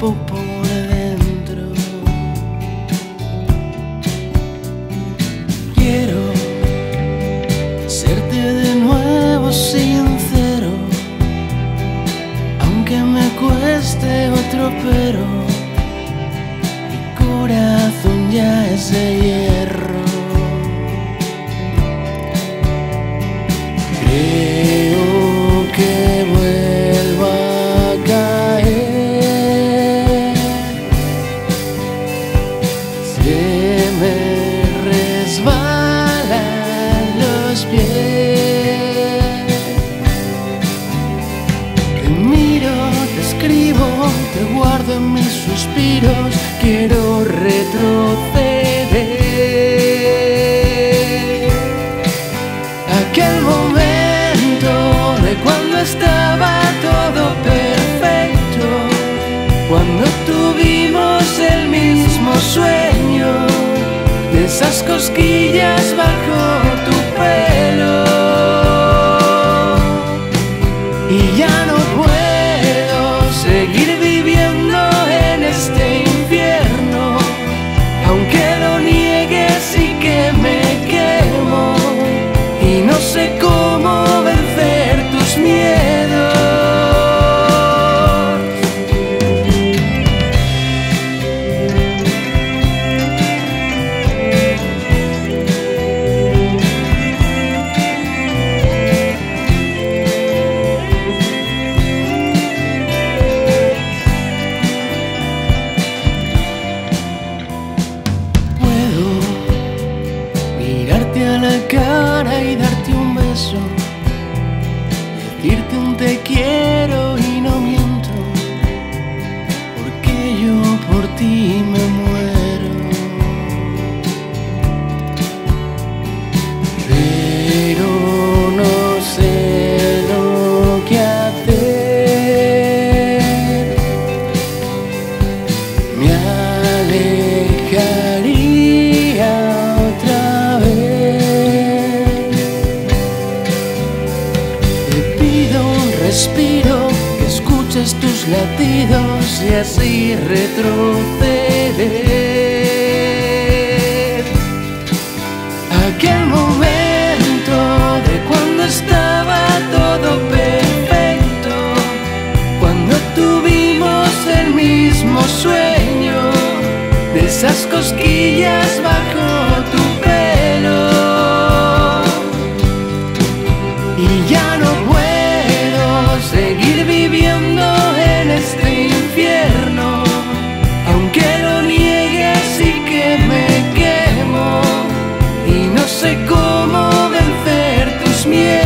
por dentro. Quiero serte de nuevo sincero, aunque me cueste otro pero. Mi corazón ya es de hierro. Quiero retroceder. Aquel momento de cuando estaba todo perfecto, cuando tuvimos el mismo sueño, de esas cosquillas bajo decirte un te quiero tus latidos y así retroceder. Aquel momento de cuando estaba todo perfecto, cuando tuvimos el mismo sueño, de esas cosquillas sé cómo vencer tus miedos.